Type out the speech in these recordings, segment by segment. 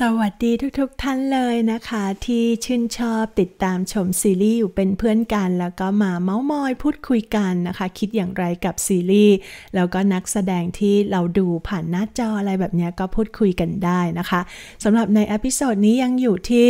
สวัสดีทุกๆท่านเลยนะคะ ที่ชื่นชอบติดตามชมซีรีส์อยู่เป็นเพื่อนกัน แล้วก็มาเม้าท์มอยพูดคุยกันนะคะ คิดอย่างไรกับซีรีส์แล้วก็นักแสดงที่เราดูผ่านหน้าจออะไรแบบนี้ก็พูดคุยกันได้นะคะสำหรับใน episode นี้ยังอยู่ที่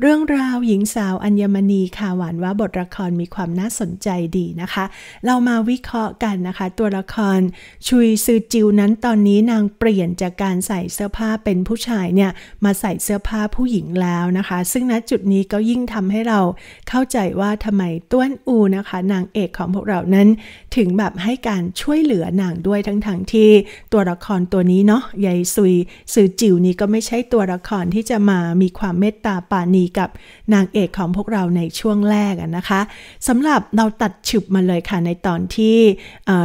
เรื่องราวหญิงสาวอัญมณีค่ะหวานว่าบทละครมีความน่าสนใจดีนะคะ เรามาวิเคราะห์กันนะคะ ตัวละครชุยซือจิวนั้นตอนนี้นางเปลี่ยนจากการใส่เสื้อผ้าเป็นผู้ชายเนี่ยมาใส่เสื้อผ้าผู้หญิงแล้วนะคะ ซึ่งณจุดนี้ก็ยิ่งทำให้เราเข้าใจว่าทำไมต้วนอูนะคะ นางเอกของพวกเรานั้น ถึงแบบให้การช่วยเหลือนางด้วยทั้งๆทที่ตัวละครตัวนี้เนาะยายซุยสือจิ๋วนี้ก็ไม่ใช่ตัวละครที่จะมามีความเมตตาปานีกับนางเอกของพวกเราในช่วงแรกนะคะสำหรับเราตัดฉึบมาเลยค่ะในตอนที่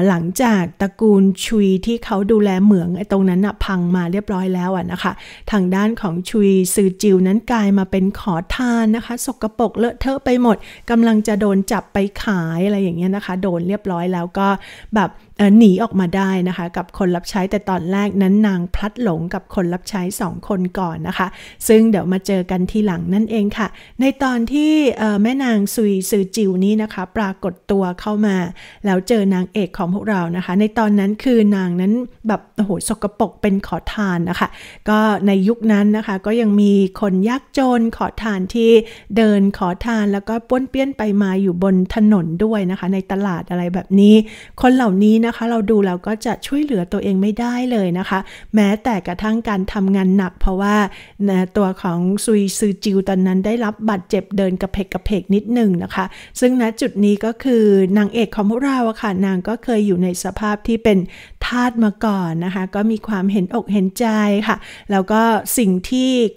หลังจากตระกูลชุยที่เขาดูแลเหมืองไอ้ตรงนั้นนะพังมาเรียบร้อยแล้วอะนะคะ ทางด้านของชุยซือจิวนั้นกลายมาเป็นขอทานนะคะ สกรปรกเลอะเทอะไปหมดกำลังจะโดนจับไปขายอะไรอย่างเงี้ยนะคะ โดนเรียบร้อยแล้วก็แบบหนีออกมาได้นะคะ กับคนรับใช้แต่ตอนแรกนั้นนางพลัดหลงกับคนรับใช้สองคนก่อนนะคะ ซึ่งเดี๋ยวมาเจอกันทีหลังนั่นเองค่ะ ในตอนที่แม่นางซุยซือจิวนี้นะคะ ปรากฏตัวเข้ามา แล้วเจอนางเอกของพวกเรานะคะ ในตอนนั้นคือนางนั้นแบบโอ้โหสกรปรกเป็นขอทานนะคะ ก็ในยุคนั้นนะคะก็ยังมีคนยากจนขอทานที่เดินขอทานแล้วก็ป้วนเปี้ยนไปมาอยู่บนถนนด้วยนะคะ ในตลาดอะไรแบบนี้ คนเหล่านี้นะคะเราดูแล้วก็จะช่วยเหลือตัวเองไม่ได้เลยนะคะ แม้แต่กระทั่งการทำงานหนัก เพราะว่าตัวของซุยซือจิวตอนนั้นได้รับบาดเจ็บเดินกระเพกกระเพกนิดหนึ่งนะคะ ซึ่งณจุดนี้ก็คือนางเอกของพวกเราอะค่ะนางก็เคยอยู่ในสภาพที่เป็นทาสมาก่อนนะคะ ก็มีความเห็นอกเห็นใจค่ะ แล้วก็สิ่งที่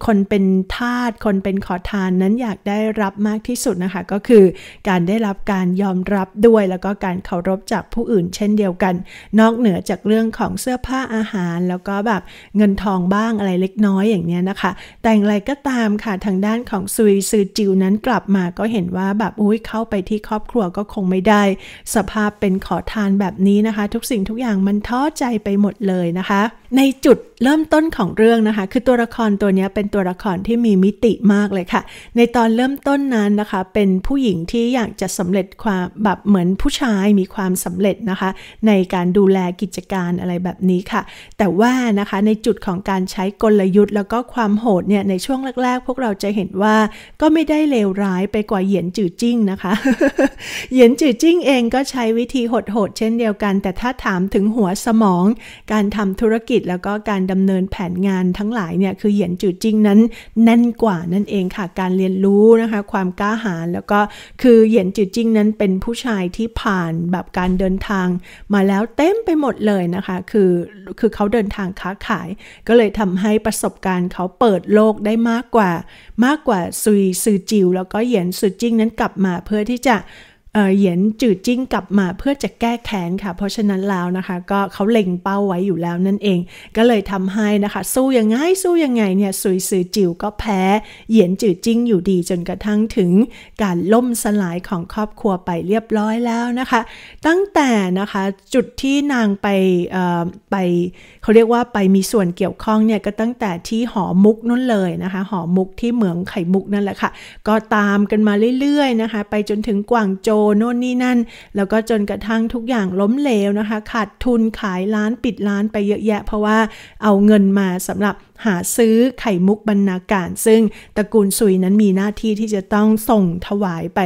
คนเป็นทาสคนเป็นขอทานนั้นอยากได้รับมากที่สุดนะคะ ก็คือการได้รับการยอมรับด้วย แล้วก็การเคารพจากผู้อื่นเช่นเดียวกัน นอกเหนือจากเรื่องของเสื้อผ้าอาหาร แล้วก็แบบเงินทองบ้างอะไรเล็กน้อยอย่างนี้นะคะ แต่อย่างไรก็ตามค่ะทางด้านของซุยซือจิวนั้นกลับมาก็เห็นว่าแบบอุ้ยเข้าไปที่ครอบครัวก็คงไม่ได้ สภาพเป็นขอทานแบบนี้นะคะ ทุกสิ่งทุกอย่างมันท้อใจไปหมดเลยนะคะ ในจุดเริ่มต้นของเรื่องนะคะ คือตัวละครตัวัวนี้เป็นตัวละครที่มีมิติมากเลยค่ะ ในตอนเริ่มต้นนั้นนะคะ เป็นผู้หญิงที่อยากจะสำเร็จความแบบเหมือนผู้ชายมีความสำเร็จนะคะ ในการดูแลกิจการอะไรแบบนี้ค่ะ แต่ว่านะคะในจุดของการใช้กลยุทธ์ แล้วก็ความโหดเนี่ยในช่วงแรก ๆ พวกเราจะเห็นว่าก็ไม่ได้เลวร้ายไปกว่าเหยียนจือจิ้งนะคะ เหยียนจือจิ้งเองก็ใช้วิธีโหดๆเช่นเดียวกัน แต่ถ้าถามถึงหัวสมอง การทำธุรกิจแล้วก็การดำเนินแผนงานทั้งหลายเนี่ยคือเหยียนจือจิ้งนั้นแน่นกว่านั่นเองค่ะ การเรียนรู้นะคะ ความกล้าหาญแล้วก็คือเหยียนจือจิ้งนั้นเป็นผู้ชายที่ผ่านแบบการเดินทาง มาแล้วเต็มไปหมดเลยนะคะ คือคือเขาเดินทางค้าขาย ก็เลยทำให้ประสบการณ์เขาเปิดโลกได้มากกว่า มากกว่าซุยซือจิว แล้วก็เหยียนซือจิ้งนั้นกลับมาเพื่อที่จะ เหยียนจืดจิ้งกลับมาเพื่อจะแก้แค้นค่ะ เพราะฉะนั้นแล้วนะคะก็เขาเล็งเป้าไว้อยู่แล้วนั่นเอง ก็เลยทำให้นะคะ สู้ยังไงสู้ยังไงเนี่ยซุยซือจิ๋วก็แพ้เหยียนจืดจิ้งอยู่ดีจนกระทั่งถึงการล่มสลายของครอบครัวไปเรียบร้อยแล้วนะคะ ตั้งแต่นะคะจุดที่นางไปไปเขาเรียกว่าไปมีส่วนเกี่ยวข้องเนี่ยก็ตั้งแต่ที่หอมุกนั่นเลยนะคะหอมุกที่เหมืองไข่มุกนั่นแหละค่ะ ก็ตามกันมาเรื่อยๆนะคะ ไปจนถึงกวางโจโน่นนี่นั่น แล้วก็จนกระทั่งทุกอย่างล้มเหลวนะคะ ขาดทุนขายร้านปิดร้านไปเยอะแยะ เพราะว่าเอาเงินมาสำหรับหาซื้อไข่มุกบรรณาการ ซึ่งตระกูลซุยนั้นมีหน้าที่ที่จะต้องส่งถวายไป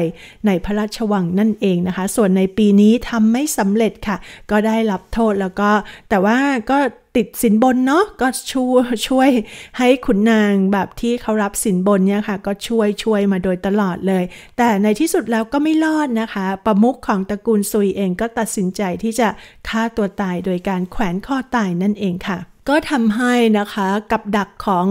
ในพระราชวังนั่นเองนะคะ ส่วนในปีนี้ทำไม่สำเร็จค่ะ ก็ได้รับโทษแล้วก็ แต่ว่าก็ติดสินบนเนาะก็ช่วยช่วยให้ขุนนางแบบที่เขารับสินบนเนี่ยค่ะ ก็ช่วยช่วยมาโดยตลอดเลย แต่ในที่สุดแล้วก็ไม่รอดนะคะ ประมุขของตระกูลซุยเองก็ตัดสินใจที่จะฆ่าตัวตายโดยการแขวนคอตายนั่นเองค่ะ ก็ทำให้นะคะกับดักของ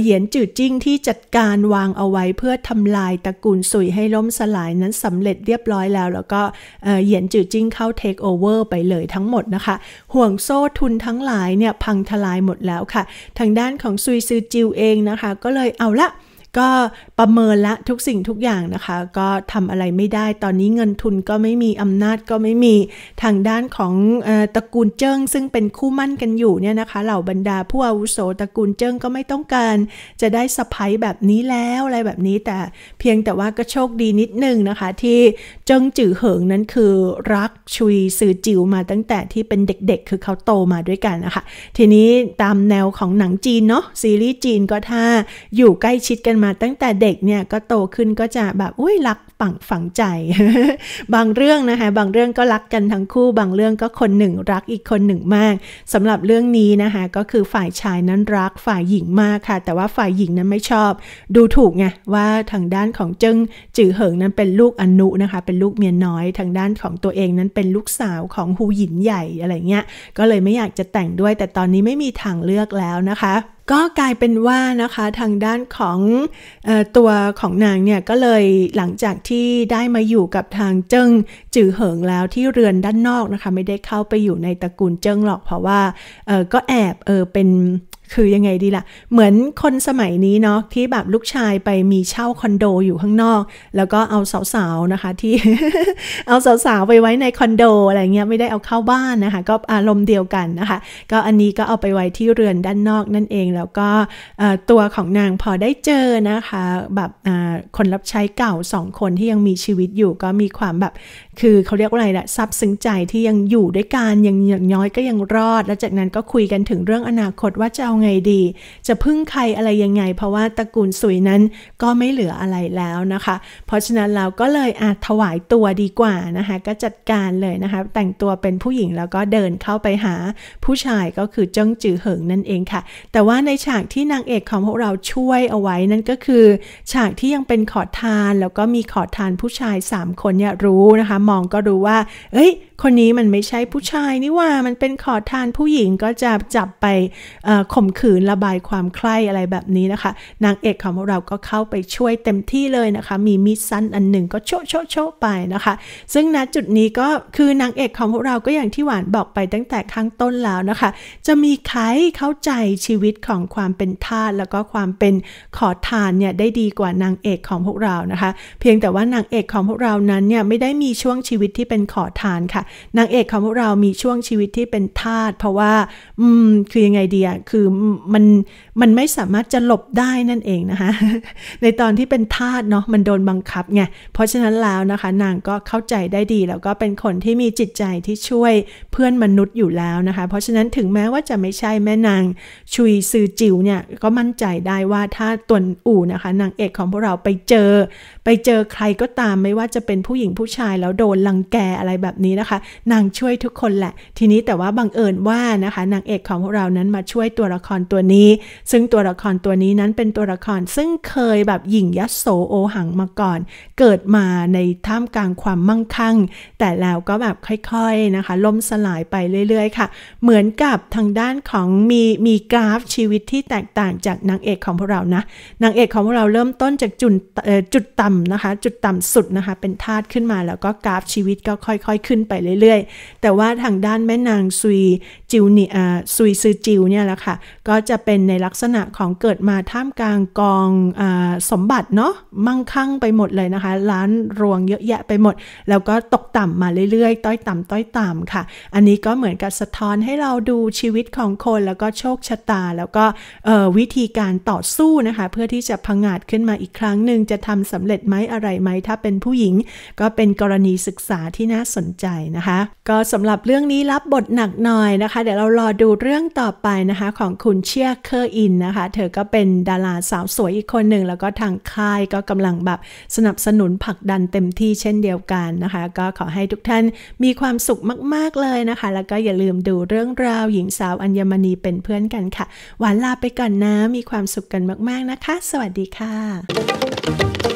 เหยียนจื่อจิงที่จัดการวางเอาไว้เพื่อทำลายตระกูลซุยให้ล้มสลายนั้นสำเร็จเรียบร้อยแล้ว แล้วก็เหยียนจื่อจิงเข้าเทคโอเวอร์ไปเลยทั้งหมดนะคะ ห่วงโซ่ทุนทั้งหลายเนี่ยพังทลายหมดแล้วค่ะ ทางด้านของซุยซือจิ่วเองนะคะ ก็เลยเอาละ ก็ประเมินละทุกสิ่งทุกอย่างนะคะ ก็ทำอะไรไม่ได้ตอนนี้เงินทุนก็ไม่มีอำนาจก็ไม่มีทางด้านของตระกูลเจิ้ง ซึ่งเป็นคู่มั่นกันอยู่เนี่ยนะคะ เหล่าบรรดาผู้อาวุโสตระกูลเจิ้งก็ไม่ต้องการ จะได้สะพ้ยแบบนี้แล้วอะไรแบบนี้แต่เพียงแต่ว่าก็โชคดีนิดนึงนะคะ ที่เจิ้งจื่อเหิงนั้นคือรักชุยสื่อจิ๋วมาตั้งแต่ที่เป็นเด็กๆ คือเขาโตมาด้วยกันนะคะทีนี้ตามแนวของหนังจีนเนาะซีรีส์จีนก็ถ้าอยู่ใกล้ชิดกันมาตั้งแต่เด็กเนี่ยก็โตขึ้นก็จะแบบอุ้ยรักฝังฝังใจ บางเรื่องนะคะบางเรื่องก็รักกันทั้งคู่ บางเรื่องก็คนหนึ่งรักอีกคนหนึ่งมากสำหรับเรื่องนี้นะคะก็คือฝ่ายชายนั้นรักฝ่ายหญิงมากค่ะ แต่ว่าฝ่ายหญิงนั้นไม่ชอบ ดูถูกไงว่าทางด้านของเจิ้งจือเหิงนั้นเป็นลูกอนุนะคะ เป็นลูกเมียน้อยทางด้านของตัวเองนั้นเป็นลูกสาวของฮูหยินใหญ่อะไรเงี้ยก็เลยไม่อยากจะแต่งด้วย แต่ตอนนี้ไม่มีทางเลือกแล้วนะคะ ก็กลายเป็นว่านะคะทางด้านของออตัวของนางเนี่ยก็เลยหลังจากที่ได้มาอยู่กับทางเจิ้งจือเหิงแล้วที่เรือนด้านนอกนะคะ ไม่ได้เข้าไปอยู่ในตระกูลเจิ้งหรอกเพราะว่าก็แอบเออเป็น คือยังไงดีละ่ะ เหมือนคนสมัยนี้เนาะที่แบบลูกชายไปมีเช่าคอนโดอยู่ข้างนอก แล้วก็เอาสาวๆนะคะที่เอาสาวๆไปไว้ในคอนโดอะไรเงี้ยไม่ได้เอาเข้าบ้านนะคะ ก็อารมณ์เดียวกันนะคะ ก็อันนี้ก็เอาไปไว้ที่เรือนด้านนอกนั่นเองแล้วก็ตัวของนางพอได้เจอนะคะ แบบคนรับใช้เก่าสองคนที่ยังมีชีวิตอยู่ก็มีความแบบ คือเขาเรียกว่าอะไรละซับซึ้งใจที่ยังอยู่ด้วยกันยังอย่างน้อยก็ยังรอด แล้วจากนั้นก็คุยกันถึงเรื่องอนาคตว่าจะเอาไงดี จะพึ่งใครอะไรยังไง เพราะว่าตระกูลสุยนั้นก็ไม่เหลืออะไรแล้วนะคะ เพราะฉะนั้นเราก็เลยอาจถวายตัวดีกว่านะคะก็จัดการเลยนะคะ แต่งตัวเป็นผู้หญิงแล้วก็เดินเข้าไปหาผู้ชายก็คือเจ้งจือเหิงนั่นเองค่ะ แต่ว่าในฉากที่นางเอกของพวกเราช่วยเอาไว้นั่นก็คือ ฉากที่ยังเป็นขอทานแล้วก็มีขอทานผู้ชาย 3 คนเนี่ยรู้นะคะ มองก็รู้ว่า เอ้ย คนนี้มันไม่ใช่ผู้ชายนี่ว่ามันเป็นขอทานผู้หญิงก็จะจับไปข่มขืนระบายความใคร่อะไรแบบนี้นะคะ นางเอกของเราก็เข้าไปช่วยเต็มที่เลยนะคะ มีมีดสั้นอันหนึ่งก็โชโชโชไปนะคะ ซึ่งณจุดนี้ก็คือนางเอกของพวกเราก็อย่างที่หวานบอกไปตั้งแต่ข้างต้นแล้วนะคะ จะมีใครเข้าใจชีวิตของความเป็นทาสแล้วก็ความเป็นขอทานเนี่ยได้ดีกว่านางเอกของพวกเรานะคะ เพียงแต่ว่านางเอกของพวกเรานั้นเนี่ยไม่ได้มีช่วงชีวิตที่เป็นขอทานค่ะ นางเอกของพวกเรามีช่วงชีวิตที่เป็นทาสเพราะว่า อืม คือยังไงดีอะคือมันมันไม่สามารถจะหลบได้นั่นเองนะคะในตอนที่เป็นทาสเนาะมันโดนบังคับไงเพราะฉะนั้นแล้วนะคะนางก็เข้าใจได้ดี แล้วก็เป็นคนที่มีจิตใจที่ช่วยเพื่อนมนุษย์อยู่แล้วนะคะ เพราะฉะนั้นถึงแม้ว่าจะไม่ใช่แม่นางชุยซือจิ๋วเนี่ยก็มั่นใจได้ว่าถ้าตวนอู่นะคะ นางเอกของพวกเราไปเจอ ไปเจอใครก็ตามไม่ว่าจะเป็นผู้หญิงผู้ชายแล้วโดนลังแกอะไรแบบนี้นะคะ นางช่วยทุกคนแหละ ทีนี้แต่ว่าบังเอิญว่านะคะ นางเอกของพวกเรานั้นมาช่วยตัวละครตัวนี้ ซึ่งตัวละครตัวนี้นั้นเป็นตัวละครซึ่งเคยแบบหยิ่งยัโสโอหังมาก่อน เกิดมาในท่ามกลางความมั่งคั่ง แต่แล้วก็แบบค่อยๆนะคะล่มสลายไปเรื่อยๆค่ะ เหมือนกับทางด้านของมีมีกราฟชีวิตที่แตกต่างจากนางเอกของพวกเรานะนางเอกของพวกเราเริ่มต้นจากจุดจุดต่ำนะคะ จุดต่ำสุดนะคะ เป็นธาตุขึ้นมาแล้วก็กราฟชีวิตก็ค่อยๆ ขึ้นไปเรื่อยๆ แต่ว่าทางด้านแม่นางซุย จิวเนี่อ่าซุยซือจิวเนี่ยแหละค่ะ ก็จะเป็นในลักษณะของเกิดมาท่ามกลางกองอสมบัติเนาะมั่งคั่งไปหมดเลยนะคะ ร้านรวงเยอะแยะไปหมด แล้วก็ตกต่ำมาเรื่อยๆ ต้อยต่ำต้อยต่ำค่ะ อันนี้ก็เหมือนกับสะท้อนให้เราดูชีวิตของคนแล้วก็โชคชะตา แล้วก็วิธีการต่อสู้นะคะ เพื่อที่จะพังอาจขึ้นมาอีกครั้งหนึ่งจะทำสำเร็จไหมอะไรไหมถ้าเป็นผู้หญิง ก็เป็นกรณีศึกษาที่น่าสนใจนะคะ ก็สำหรับเรื่องนี้รับบทหนักหน่อยนะคะเดี๋ยวเรารอดูเรื่องต่อไปนะคะของคุณเซี่ยเข่ออิ๋นนะคะ เธอก็เป็นดาราสาวสวยอีกคนหนึ่ง แล้วก็ทางค่ายก็กำลังแบบสนับสนุนผลักดันเต็มที่เช่นเดียวกันนะคะ ก็ขอให้ทุกท่านมีความสุขมาก ๆ เลยนะคะ แล้วก็อย่าลืมดูเรื่องราวหญิงสาวอัญมณีเป็นเพื่อนกันค่ะ หวานลาไปก่อนนะ มีความสุขกันมาก ๆ นะคะ สวัสดีค่ะ